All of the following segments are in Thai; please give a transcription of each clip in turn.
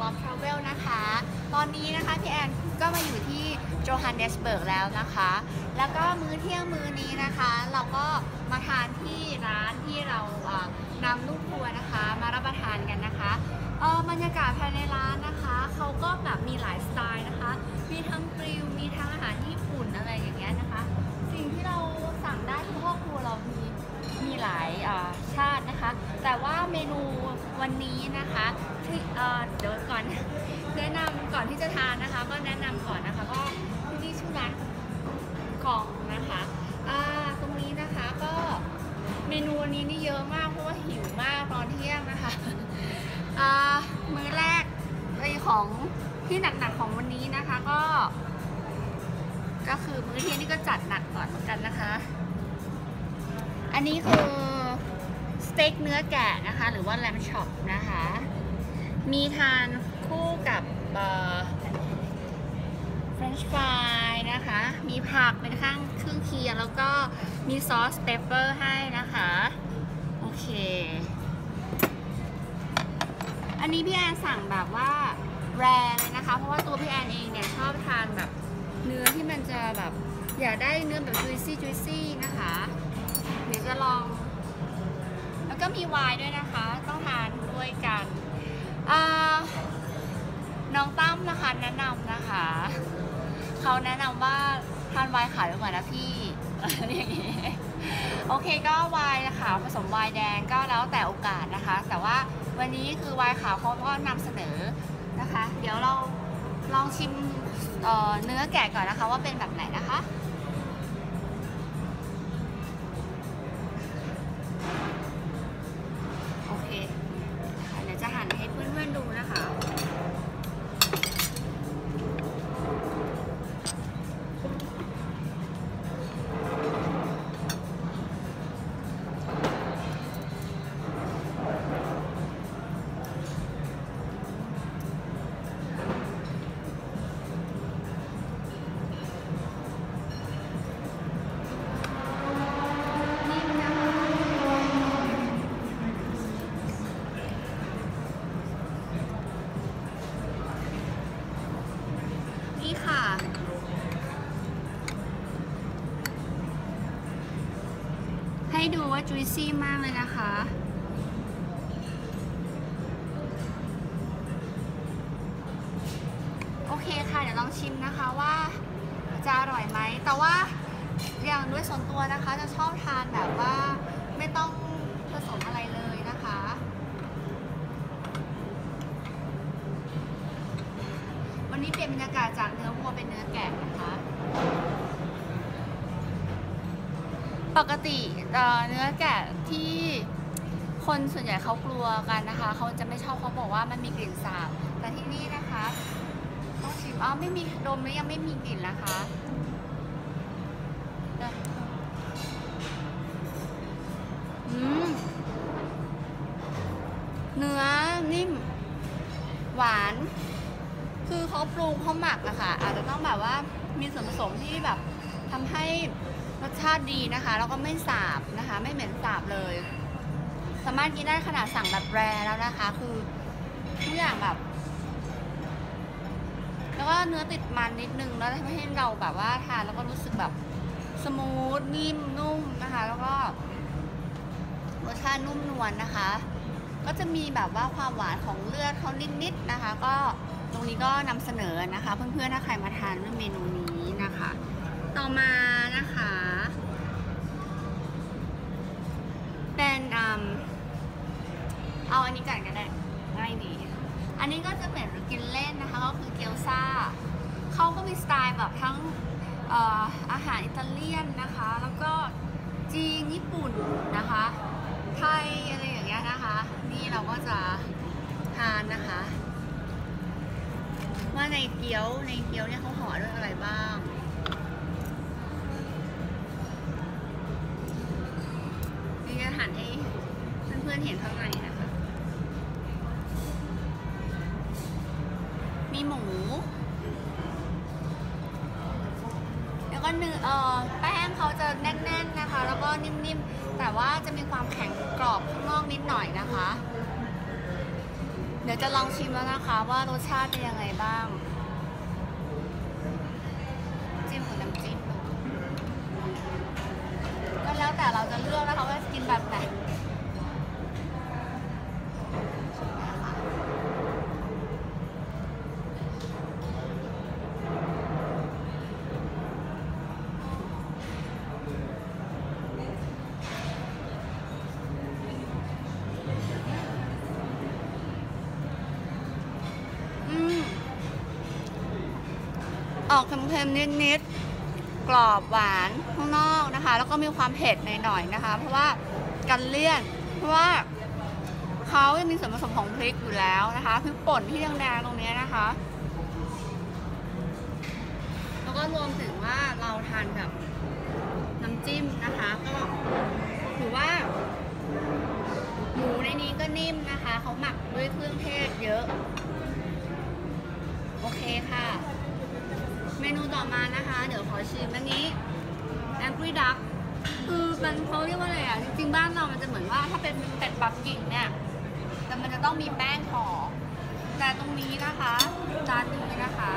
Love Travel นะคะ ตอนนี้นะคะพี่แอนก็มาอยู่ที่โจฮันเนสเบิร์กแล้วนะคะ แล้วก็มื้อเที่ยงมื้อนี้นะคะ เราก็มาทานที่ร้านที่เรานำลูกทัวร์นะคะ มารับประทานกันนะคะเออบรรยากาศภายในร้านนะคะเขาก็แบบมีหลายสไตล์นะคะ มีทั้งกริลมีทั้งอาหารญี่ปุ่นอะไรอย่างเงี้ยนะคะ สิ่งที่เราสั่งได้คือครอครัวเรามีมีหลายชาตินะคะ แต่ว่าเมนูวันนี้นะคะ เดี๋ยวก่อน แนะนำก่อนที่จะทานนะคะ ก็แนะนำก่อนนะคะก็ที่นี่ชื่อร้านกล่องนะคะอ่าตรงนี้นะคะก็เมนูวันนี้นี่เยอะมากเพราะว่าหิวมากตอนเที่ยงนะคะอ่ามื้อแรกไอของที่หนักๆของวันนี้นะคะก็ ก็คือมื้อเที่ยงนี่ก็จัดหนักก่อนเหมือนกันนะคะ อันนี้คือสเต็กเนื้อแกะนะคะ หรือว่า lamb chop นะคะ มีทานคู่กับเฟรนช์ฟรายนะคะ มีผักเป็นข้างเครื่องเคียงแล้วก็มีซอส pepper ให้นะคะ โอเค อันนี้พี่แอนสั่งแบบว่าแรงเลยนะคะ เพราะว่าตัวพี่แอนเองเนี่ยชอบทานแบบเนื้อที่มันจะแบบอยากได้เนื้อแบบ juicy juicy นะคะ เดี๋ยวจะลอง แล้วก็มีไวน์ด้วยนะคะ ต้องทานด้วยกัน น้องตั้มนะคะแนะนำนะคะ เขาแนะนำว่าทานไวน์ขาวดีกว่านะพี่อย่างงี้โอเคก็ไวน์ขาวผสมไวน์แดงก็แล้วแต่โอกาสนะคะ แต่ว่าวันนี้คือไวน์ขาวเขาก็นำเสนอนะคะ เดี๋ยวเราลองชิมเเนื้อแกะก่อนนะคะว่าเป็นแบบไหนนะคะ จุยซี่มากเลยนะคะ โอเคค่ะ เดี๋ยวลองชิมนะคะว่าจะอร่อยไหม แต่ว่าอย่างด้วยส่วนตัวนะคะจะชอบทานแบบว่าไม่ต้อง ปกติเนื้อแกะที่คนส่วนใหญ่เขากลัวกันนะคะ เขาจะไม่ชอบเขาบอกว่ามันมีกลิ่นสาบ แต่ที่นี่นะคะต้องชิมอ๋อไม่มีดมแล้วยังไม่มีกลิ่นนะคะเดี๋ยวอืมเนื้อนิ่ม หวาน คือเขาปรุงเขาหมักอะค่ะ อาจจะต้องแบบว่ามีส่วนผสมที่แบบทำให้ รสชาติดีนะคะแล้วก็ไม่สาบนะคะ ไม่เหม็นสาบเลย สามารถกินได้ขนาดสั่งแบบแรแล้วนะคะ คือทุกอย่างแบบ แล้วก็เนื้อติดมันนิดนึงแล้วทำให้เราแบบว่าทานแล้วก็รู้สึกแบบสมูทนิ่มนุ่มนะคะ แล้วก็รสชาตินุ่มนวลนะคะ ก็จะมีแบบว่าความหวานของเลือดเขานิดๆนะคะ ก็ตรงนี้ก็นำเสนอนะคะ เพื่อนๆถ้าใครมาทานเมนูนี้นะคะ ต่อมา อันนี้ก่อนก็ได้ง่ายดีอันนี้ก็จะเป็นกินเล่นนะคะก็คือเกี๊ยวซ่าเขาก็มีสไตล์แบบทั้งออาหารอิตาเลียนนะคะ แล้วก็จีนญี่ปุ่นนะคะ ไทยอะไรอย่างเงี้ยนะคะ นี่เราก็จะทานนะคะว่าในเกี๊ยวในเกี๊ยวเนี่ยเขาห่อด้วยอะไรบ้างนี่จะหันให้เพื่อนๆเห็นข้างใน แต่ว่าจะมีความแข็งกรอบข้างนอกนิดหน่อยนะคะ เดี๋ยวจะลองชิมแล้วนะคะว่ารสชาติเป็นยังไงบ้างจิ้มกับน้ำจิ้มก็แล้วแต่เราจะเลือกนะคะว่าจะกินแบบไหน อกเค็มๆนิดๆกรอบหวานข้างนอกนะคะ แล้วก็มีความเผ็ดหน่อยๆนะคะ เพราะว่ากันเลี่ยน เพราะว่าเขายังมีส่วนผสมของพริกอยู่แล้วนะคะพริกป่นที่แดงๆตรงเนี้ยนะคะ แล้วก็รวมถึงว่าเราทานกับน้ำจิ้มนะคะ ก็ถือว่าหมูในนี้ก็นิ่มนะคะ เขาหมักด้วยเครื่องเทศเยอะ โอเคค่ะ เมนูต่อมานะคะ เดี๋ยวขอชิมอันนี้ Angry Duck คือมันเขาเรียกว่าอะไรอะ จริงๆ บ้านเรามันจะเหมือนว่าถ้าเป็นเป็ดปักกิ่งเนี่ยแต่มันจะต้องมีแป้งห่อแต่ตรงนี้นะคะจานนี้นะคะ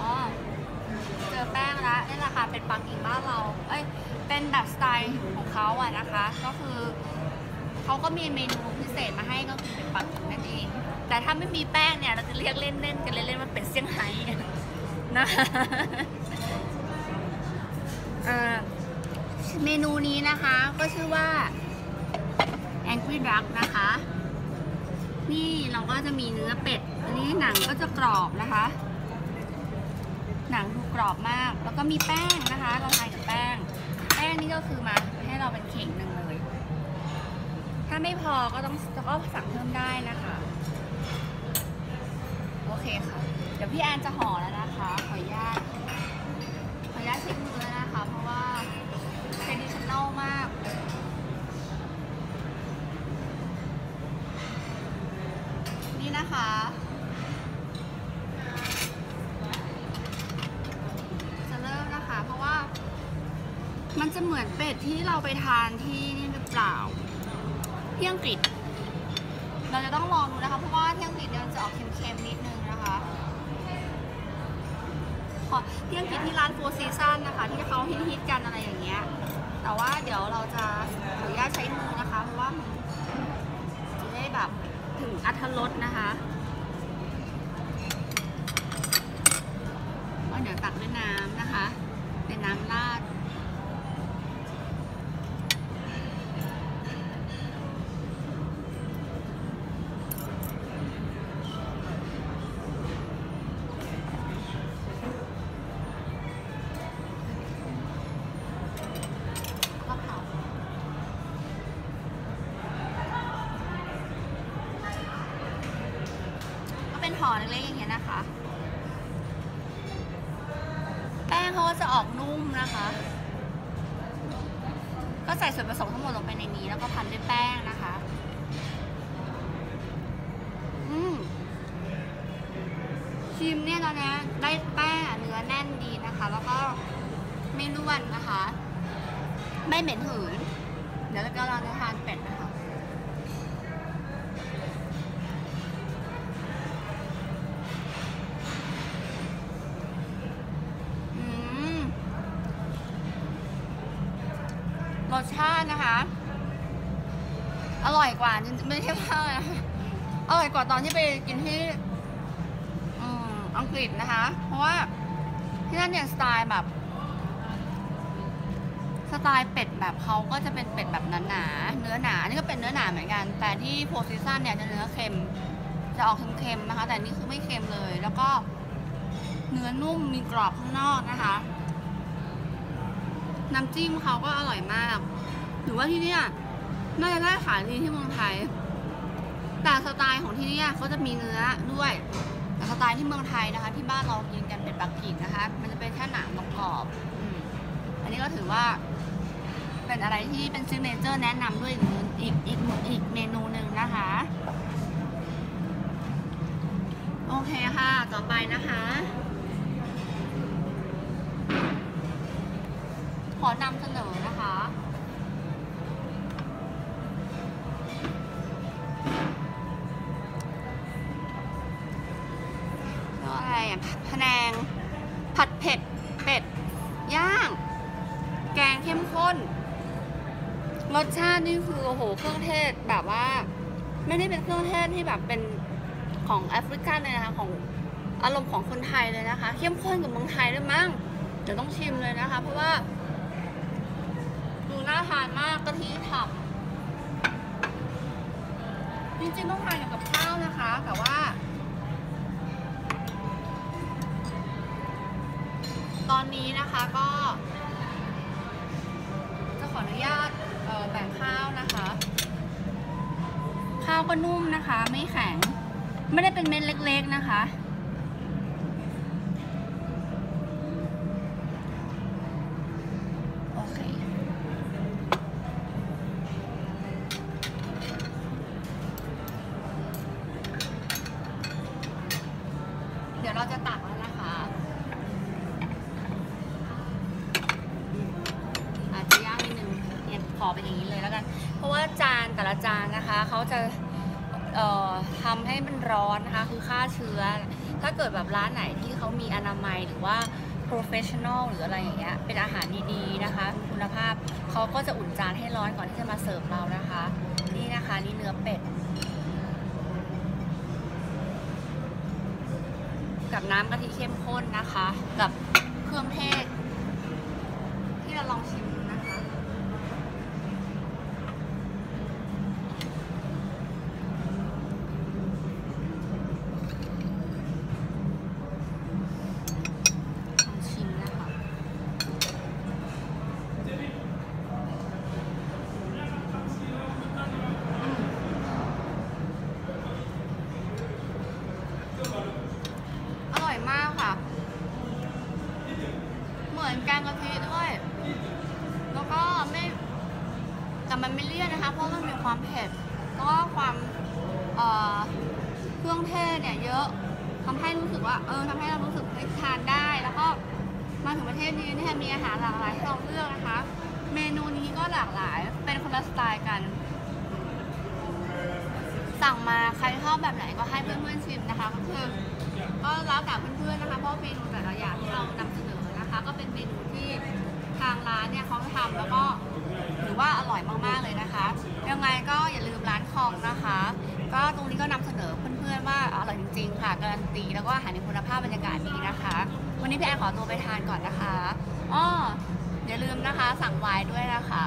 อ๋อเจอแป้งแล้วนี่แหละค่ะเป็ดปักกิ่งบ้านเรา เอ้ยเป็นแบบสไตล์ของเขาอะนะคะ ก็คือเขาก็มีเมนูพิเศษมาให้ก็คือเป็นปักกิ่งนั่นเอง แต่ถ้าไม่มีแป้งเนี่ย เราจะเรียกเล่นๆกันเล่นๆว่าเป็นเซี่ยงไฮ้นะคะเอ่อเมนูนี้นะคะก็ชื่อว่า Angry Duck นะคะ นี่เราก็จะมีเนื้อเป็ด อันนี้หนังก็จะกรอบนะคะ หนังดูกรอบมาก แล้วก็มีแป้งนะคะ เราทานกับแป้ง แป้งนี่ก็คือมาให้เราเป็นเข่งหนึ่งเลย ถ้าไม่พอก็ต้องก็สั่งเพิ่มได้นะคะ โอเคค่ะ เดี๋ยวพี่แอนจะห่อแล้วนะคะ ขออนุญาต ขออนุญาตเช็คมือแล้วนะคะ เพราะว่าเทดิชันแนลมากนี่นะคะจะเริ่มนะคะ เพราะว่า มันจะเหมือนเป็ดที่เราไปทานที่นี่หรือเปล่าที่อังกฤษ เราจะต้องลองดูนะคะ เพราะว่าที่อังกฤษเนี่ยมันจะออกเค็มๆนิดนึง นะคะขอที่อังกฤษที่ร้าน Four Seasons นะคะ ที่เขาฮิตๆกันอะไรอย่างเงี้ย แต่ว่าเดี๋ยวเราจะขออนุญาตใช้มือนะคะ เพราะว่าจะได้แบบถึงอรรถรสนะคะ เป็นห่อเล็กๆอย่างเงี้ยนะคะ แป้งเขาก็จะออกนุ่มนะคะ ก็ใส่ส่วนผสมทั้งหมดลงไปในนี้ แล้วก็พันด้วยแป้งนะคะอืมชิมเนี่ยตอนนี้ได้แป้งเนื้อแน่นดีนะคะ แล้วก็ไม่ร่วนนะคะ ไม่เหม็นหืนเดี๋ยวเราจะลองจะทานเป็ดนะคะ ไม่ใช่ว่านะคะอร่อยกว่าตอนที่ไปกินที่อ,อังกฤษนะคะ เพราะว่าที่นั่นเนี่ยสไตล์แบบสไตล์เป็ดแบบเขาก็จะเป็นเป็ดแบบหนาๆเนื้อหนา นี่ก็เป็นเนื้อหนาเหมือนกัน แต่ที่ Four Seasons เนี่ยจะเนื้อเค็ม จะออกเค็มๆนะคะ แต่นี่คือไม่เค็มเลย แล้วก็เนื้อนุ่มมีกรอบข้างนอกนะคะ น้ำจิ้มเขาก็อร่อยมาก หรือว่าที่เนี่ย น่าจะได้ขายดีที่เมืองไทย แต่สไตล์ของที่นี่เขาจะมีเนื้อด้วย แต่สไตล์ที่เมืองไทยนะคะ ที่บ้านเรากินกันเป็นปักกิ่งนะคะ มันจะเป็นแค่หนังกรอบอันนี้ก็ถือว่า เป็นอะไรที่เป็น signature แนะนำด้วยอีกอีกอีกอีกเมนูหนึ่งนะคะ โอเคค่ะ ต่อไปนะคะ ไม่ได้เป็นเครื่องเทศที่แบบเป็นของแอฟริกันเลยนะคะของอารมณ์ของคนไทยเลยนะคะ เข้มข้นกับเมืองไทยด้วยมั้งเดี๋ยวต้องชิมเลยนะคะ เพราะว่า ดูน่าทานมากกะทิถับจริงๆต้องทานกับข้าวนะคะ แต่ว่า ตอนนี้นะคะก็ จะขออนุญาตแบ่งข้าวนะคะาวก็นุ่มนะคะ ไม่แข็ง ไม่ได้เป็นเม็ดเล็กๆนะคะ โอเค เดี๋ยวเราจะตักแล้วนะคะอาจจะยากนิดนึงเนี่ยขอเป็นอย่างนี้เลยแล้วกัน เพราะว่าจานแต่ละจานนะคะเขาจะ ทำให้มันร้อนนะคะคือฆ่าเชื้อ ถ้าเกิดแบบร้านไหนที่เขามีอนามัยหรือว่า professional หรืออะไรอย่างเงี้ยเป็นอาหารดีๆนะคะ คุณภาพเขาก็จะอุ่นจานให้ร้อนก่อนที่จะมาเสิร์ฟเรานะคะ นี่นะคะนี่เนื้อเป็ด กับน้ำกะทิเข้มข้นนะคะ กับเครื่องเทศ ที่เราลองชิม ทำให้รู้สึกว่าเออทำให้เรารู้สึกเฮ้ทานได้ แล้วก็มาถึงประเทศนี้เนี่ยมีอาหารหลากหลายให้เราเลือกนะคะ เมนูนี้ก็หลากหลายเป็นคนละสไตล์กัน สั่งมาใครชอบแบบไหนก็ให้เพื่อนๆชิมนะคะก็คือก็แล้วแต่เพื่อนๆนะคะเพราะเมนูแต่ละอย่างที่เรานำเสนอนะคะ ก็เป็นเมนูที่ทางร้านเนี่ยเขาทำแล้วก็ถือว่าอร่อยมากๆเลยนะคะยังไงก็อย่าลืมร้านคองนะคะ ก็ตรงนี้ก็นำเสนอเพื่อนๆว่าอร่อยจริงๆ ค่ะการันตีแล้วก็อาหารมีคุณภาพบรรยากาศดีนะคะ วันนี้พี่แอนขอตัวไปทานก่อนนะคะอ้ออย่าลืมนะคะสั่งไวน์ด้วยนะคะ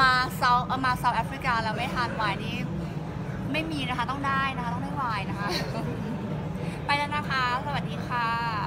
มาเซามาเซาแอฟริกาแล้วไม่ทานไวน์นี่ไม่มีนะคะต้องได้นะคะต้องได้ไวน์นะคะ ไปแล้วนะคะ สวัสดีค่ะ